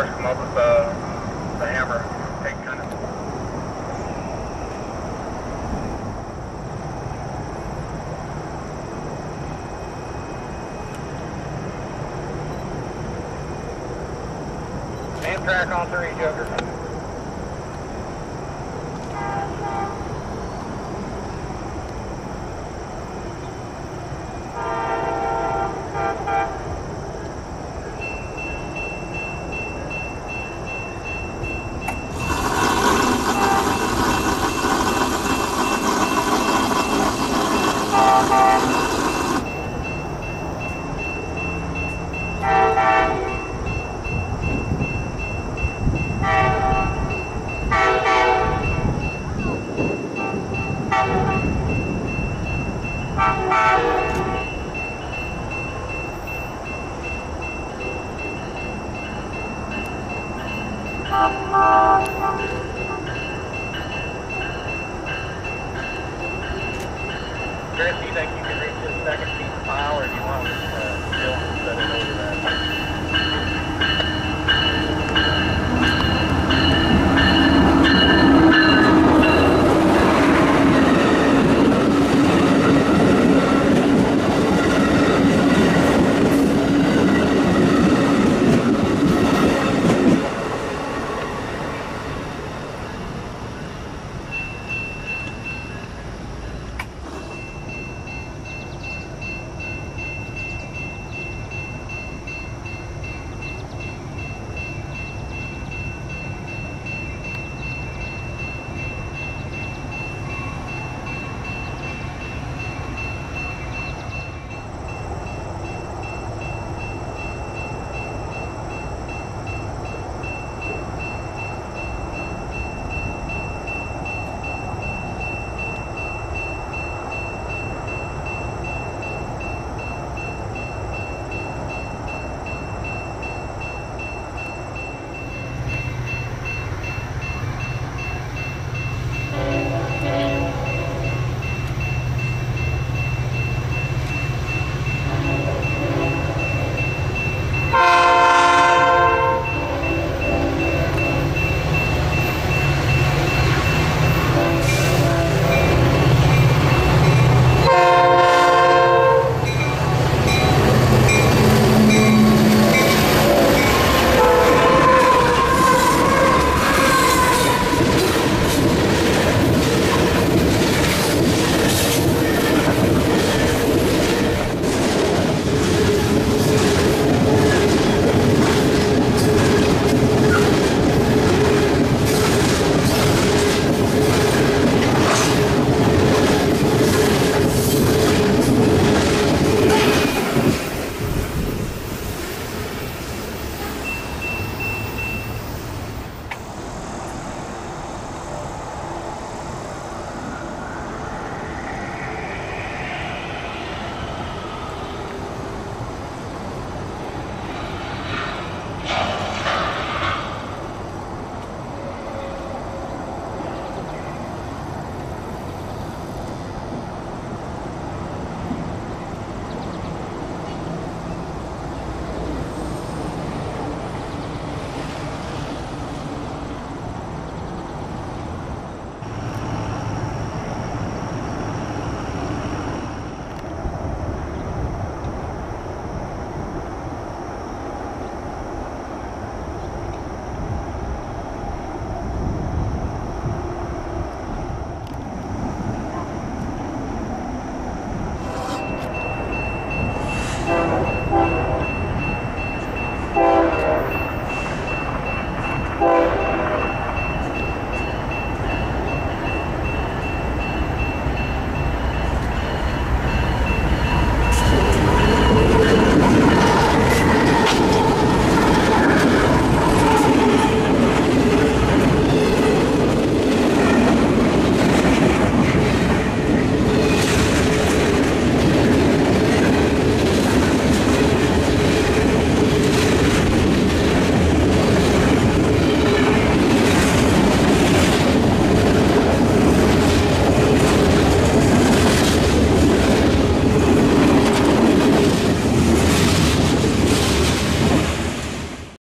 first come up with the, the hammer, take kind of. Amtrak on three, Joker. Chris, do you can reach this second